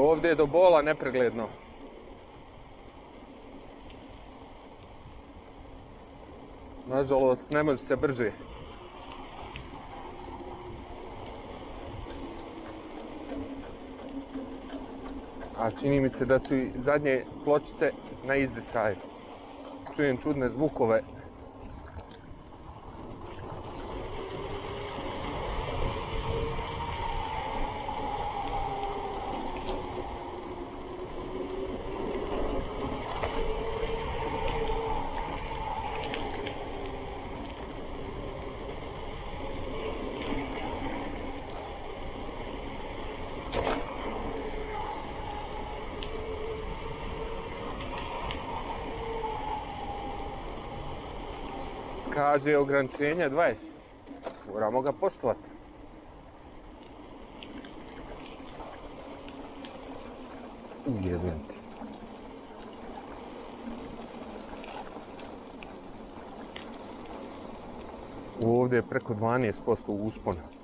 Ovdje je do bola nepregledno. Nažalost, ne može se brže. A čini mi se da su i zadnje pločice na izdisaju. Čujem čudne zvukove. Kaže ograničenje 20. Moramo ga poštovati. Jebem ti. Ovdje je preko 12% uspona.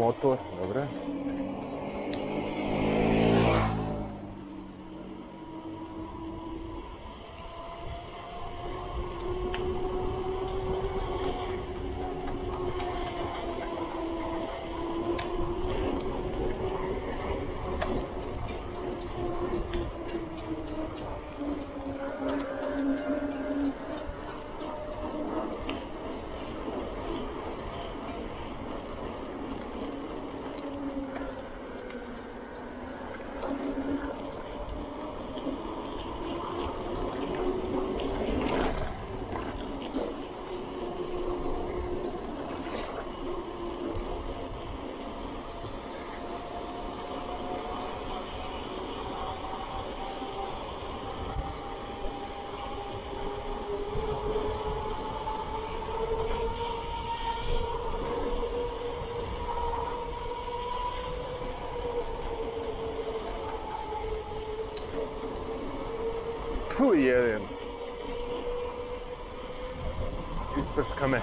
Motor, dobra. Puh, jeden. Izprskame.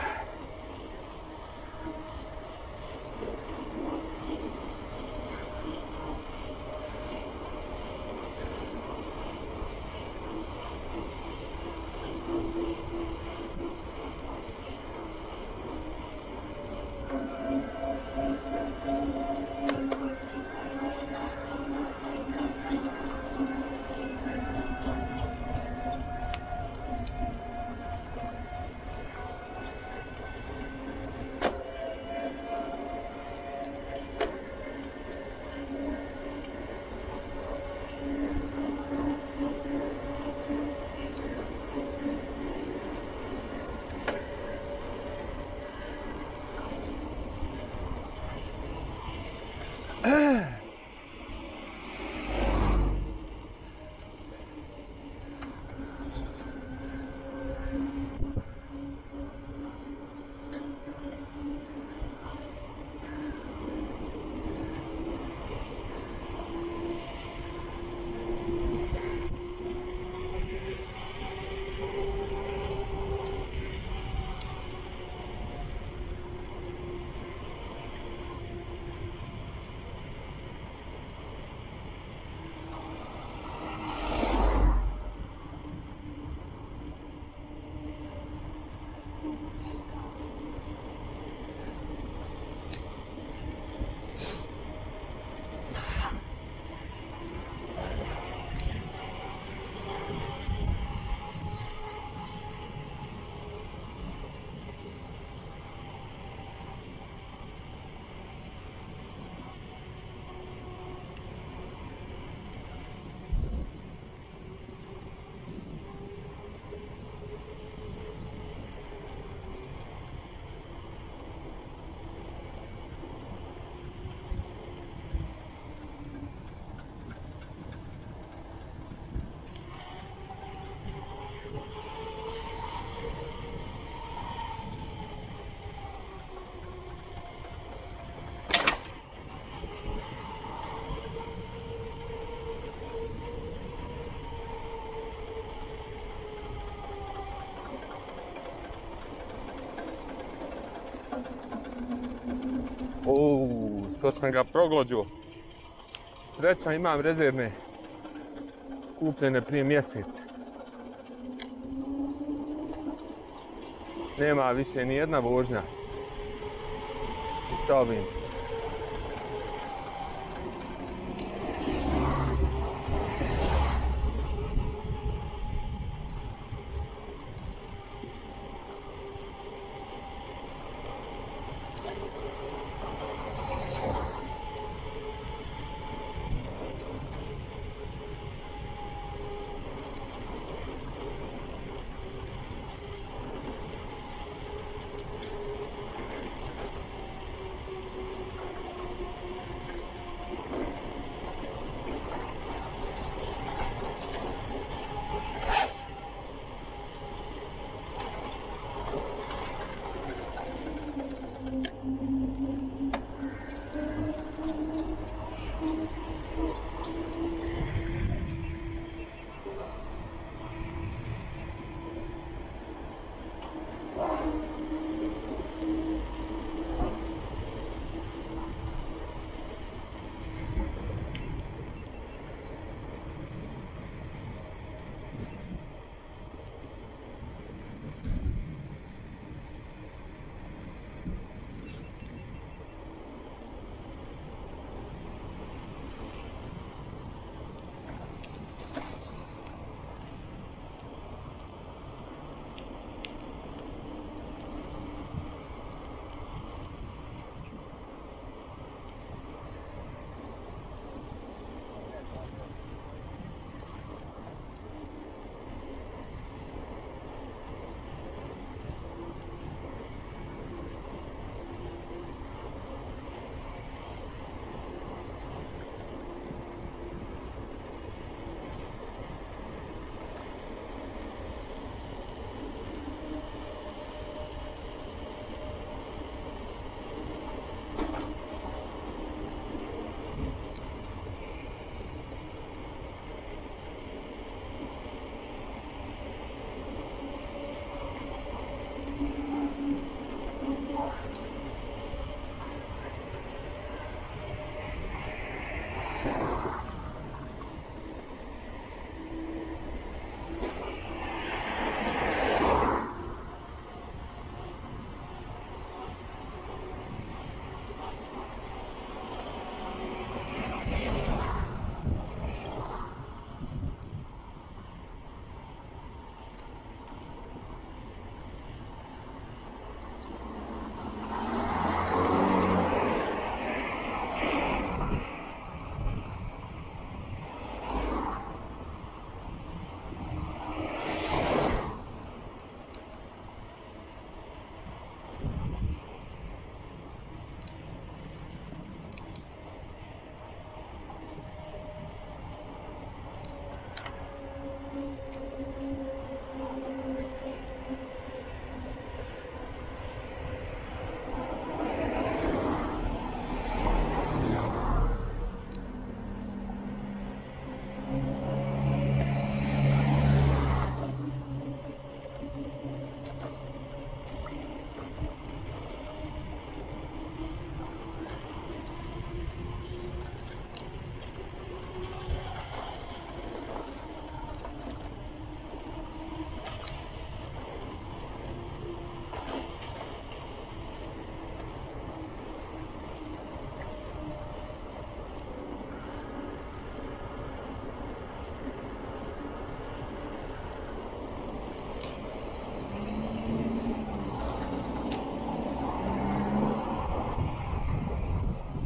što sam ga proglođuo. Sreća imam rezervne kupljene prije mjesec. Nema više ni jedna vožnja. I sa ovim.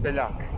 Seljak.